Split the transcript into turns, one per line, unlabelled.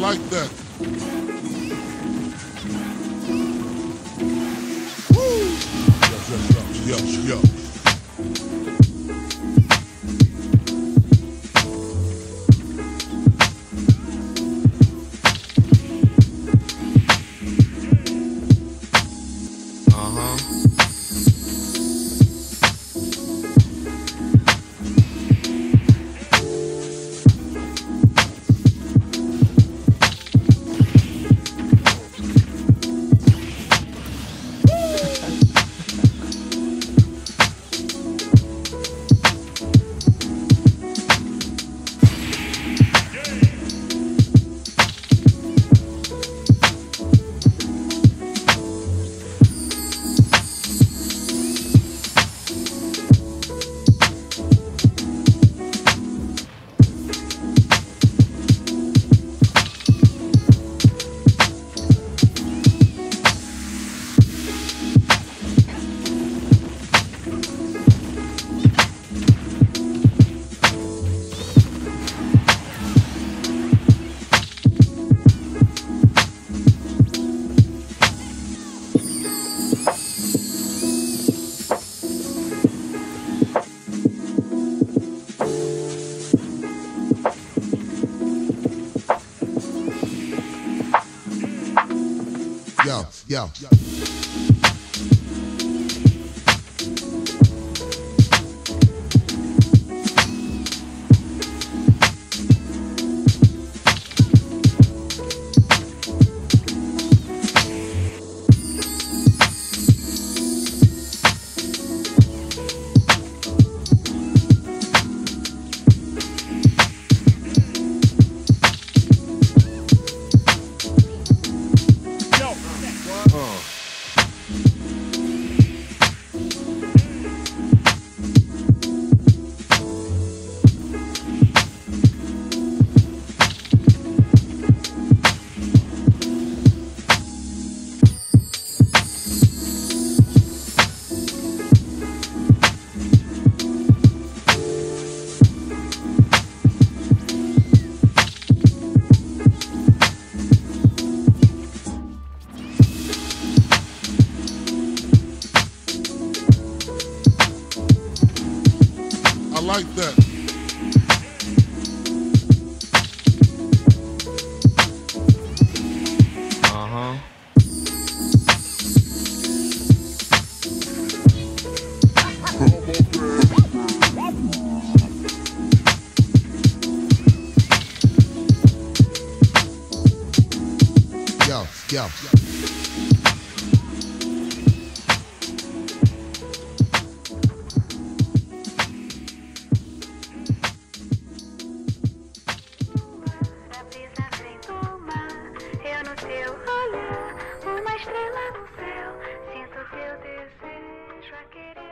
like that. Woo! Yo, yo, yo, yo. Yo, yo. Like that.
Uh-huh.
Yo, yo. querer.